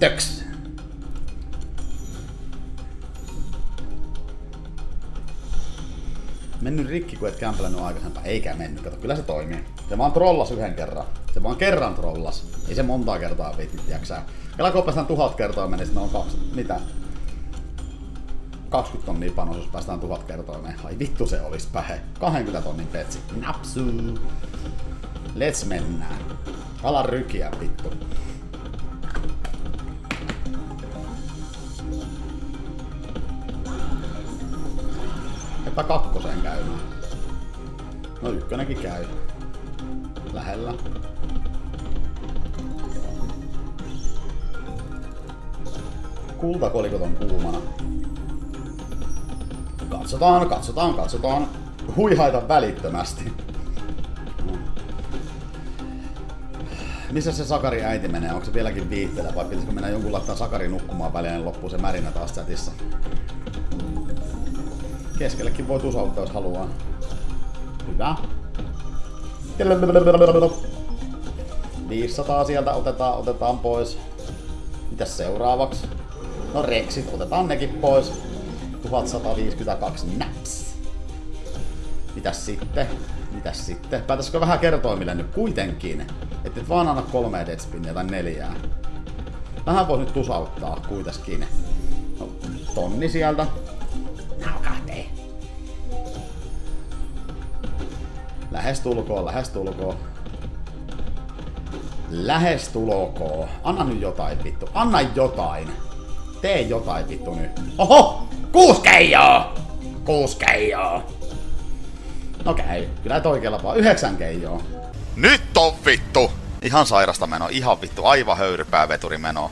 Töks. Mennyt rikki, kun et kämpelännyt aikaisempaa. Eikä mennyt, kato, kyllä se toimii. Se vaan trollas yhden kerran. Se vaan kerran trollas. Ei se montaa kertaa viitti, jaksaa. Kela päästään tuhat kertaa menisi, ne on kaksi, mitä? 20 tonnia panos, jos päästään tuhat kertoimeen. Ai vittu se olisi pähe. 20 tonnin petsi. Napsu. Let's mennään. Ala rykiä vittu. Että kakkoseen käymään. No ykkönenkin käy. Lähellä. Kultakolikot on kuumana. Katsotaan, katsotaan, katsotaan. Huihaita välittömästi. Missä se Sakari äiti menee? Onko se vieläkin viitteellä vai pitäisikö mennä jonkun laittaa Sakari nukkumaan väliin niin loppuu se märinä taas chatissa? Keskellekin voi tusauttaa, jos haluaa. Hyvä. 500 sieltä otetaan, otetaan pois. Mitäs seuraavaksi? No reksit, otetaan nekin pois. 1152 naps. Mitäs sitten? Mitäs sitten? Päätäisikö vähän kertoimille nyt kuitenkin? Että et vaan anna kolme deadspinnia tai neljää. Vähän vois nyt tusauttaa kuitenkin. No, tonni sieltä. Naukahte. Lähes tulkoon, lähes tulkoon. Lähes tulkoon. Anna nyt jotain vittu. Anna jotain. Tee jotain vittu nyt. Oho! Kuus keijoa! Kuus keijoa! No käy. Kyllä toi kelpaa. Yhdeksän keijoa. Nyt on vittu! Ihan sairasta meno, ihan vittu, aivan höyrypää veturimeno.